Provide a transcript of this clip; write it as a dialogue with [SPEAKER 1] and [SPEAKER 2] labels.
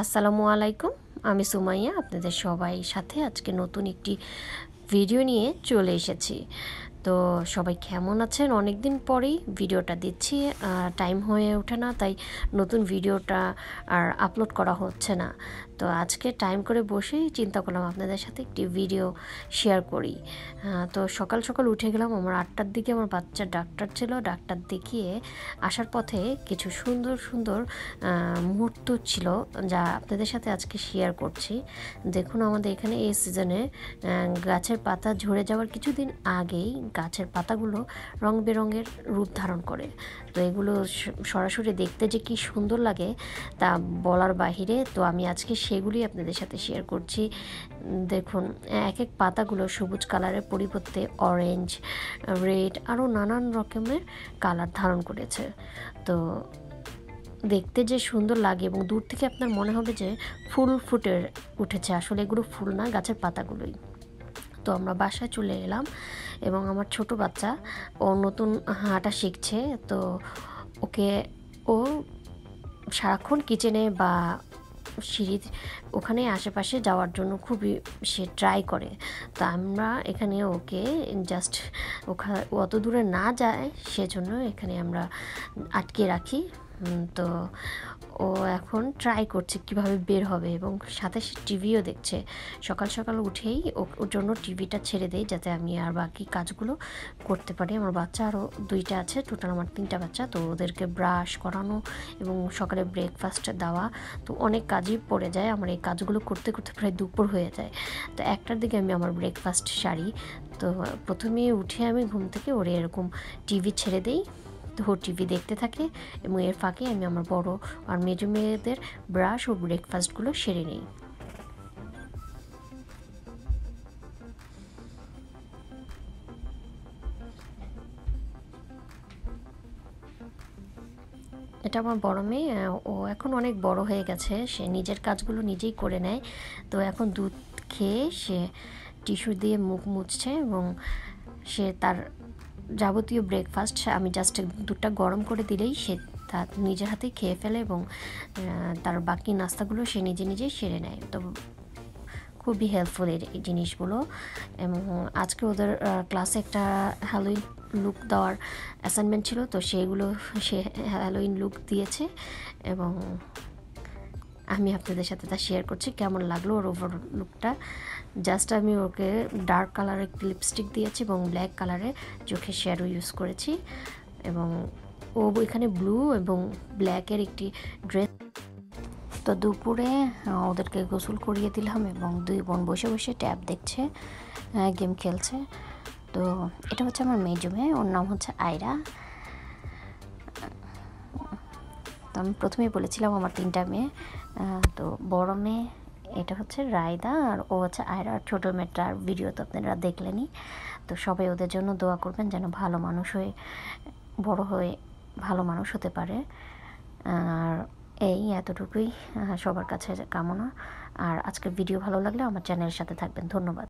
[SPEAKER 1] আসসালামু আলাইকুম আমি সুমাইয়া আপনাদের সবাই সাথে আজকে নতুন একটি ভিডিও নিয়ে চলে এসেছি। তো সবাই কেমন আছেন? অনেক দিন পরেই ভিডিওটা দিচ্ছি। টাইম হয়ে ওঠে না, তাই নতুন ভিডিওটা আর আপলোড করা হচ্ছে না। তো আজকে টাইম করে বসেই চিন্তা করলাম আপনাদের সাথে একটি ভিডিও শেয়ার করি। তো সকাল সকাল উঠে গেলাম, আমার আটটার দিকে আমার বাচ্চার ডাক্তার ছিল। ডাক্তার দেখিয়ে আসার পথে কিছু সুন্দর সুন্দর মুহূর্ত ছিল যা আপনাদের সাথে আজকে শেয়ার করছি। দেখুন আমাদের এখানে এই সিজনে গাছের পাতা ঝরে যাওয়ার কিছুদিন আগেই গাছের পাতাগুলো রং বেরঙের রূপ ধারণ করে। তো এগুলো সরাসরি দেখতে যে কি সুন্দর লাগে তা বলার বাহিরে, তো আমি আজকে সেগুলি আপনাদের সাথে শেয়ার করছি। দেখুন এক এক পাতাগুলো সবুজ কালারের পরিবর্তে অরেঞ্জ রেড আরও নানান রকমের কালার ধারণ করেছে। তো দেখতে যে সুন্দর লাগে এবং দূর থেকে আপনার মনে হবে যে ফুল ফুটে উঠেছে। আসলে এগুলো ফুল না, গাছের পাতাগুলোই। তো আমরা বাসায় চলে এলাম এবং আমার ছোট বাচ্চা, ও নতুন হাঁটা শিখছে, তো ওকে ও সারাক্ষণ কিচেনে বা সিঁড়ির ওখানে আশেপাশে যাওয়ার জন্য খুবই সে ট্রাই করে। তো আমরা এখানে ওকে জাস্ট ওখানে অত দূরে না যায়, সেজন্য এখানে আমরা আটকে রাখি। তো ও এখন ট্রাই করছে কীভাবে বের হবে এবং সাথে সে টিভিও দেখছে। সকাল সকাল উঠেই ওর জন্য টিভিটা ছেড়ে দেয় যাতে আমি আর বাকি কাজগুলো করতে পারি। আমার বাচ্চা আরও দুইটা আছে টোটাল আমার তিনটা বাচ্চা, তো ওদেরকে ব্রাশ করানো এবং সকালে ব্রেকফাস্ট দেওয়া। তো অনেক কাজই পড়ে যায়, আমার এই কাজগুলো করতে করতে প্রায় দুপুর হয়ে যায়। তো একটার দিকে আমি আমার ব্রেকফাস্ট সারি। তো প্রথমে উঠে আমি ঘুম থেকে ওরে এরকম টিভি ছেড়ে দিই। তো টিভি দেখতে থাকে এবং এর ফাঁকে আমি আমার বড় আর মেজো মেয়েদের ব্রাশ ও ব্রেকফাস্টগুলো সেরে নিই। এটা আমার বড় মেয়ে ও এখন অনেক বড় হয়ে গেছে। সে নিজের কাজগুলো নিজেই করে নেয়। তো এখন দুধ খেয়ে সে টিস্যু দিয়ে মুখ মুছছে এবং সে তার যাবতীয় ব্রেকফাস্ট আমি জাস্ট দুধটা গরম করে দিলেই সে তা নিজের হাতেই খেয়ে ফেলে এবং তার বাকি নাস্তাগুলো সে নিজে নিজেই সেরে নেয়। তো খুবই হেল্পফুল এর এই জিনিসগুলো এবং আজকে ওদের ক্লাসে একটা হ্যালোইন লুক দেওয়ার অ্যাসাইনমেন্ট ছিল, তো সেইগুলো সে হ্যালোইন লুক দিয়েছে এবং আমি আপনাদের সাথে তা শেয়ার করছি, কেমন লাগল ওর ওভার লুকটা জাস্ট আমি ওকে ডার্ক কালারের একটি লিপস্টিক দিয়েছি এবং ব্ল্যাক কালারের চোখে শ্যাডো ইউজ করেছি এবং ও এখানে ব্লু এবং ব্ল্যাকের একটি ড্রেস তো দুপুরে ওদেরকে গোসল করিয়ে দিলাম এবং দুই বোন বসে বসে ট্যাব দেখছে গেম খেলছে। তো এটা হচ্ছে আমার মেজো মেয়ে, ওর নাম হচ্ছে আয়রা। তো আমি প্রথমেই বলেছিলাম আমার তিনটা মেয়ে তো বড় মেয়ে, এটা হচ্ছে রায়দা আর ও হচ্ছে আয়রা। ছোটো মেয়েটার ভিডিও তো আপনারা দেখলেনই। তো সবাই ওদের জন্য দোয়া করবেন যেন ভালো মানুষ হয়ে, বড় হয়ে ভালো মানুষ হতে পারে। আর এই এতটুকুই সবার কাছে কামনা। আর আজকের ভিডিও ভালো লাগলে আমার চ্যানেলের সাথে থাকবেন। ধন্যবাদ।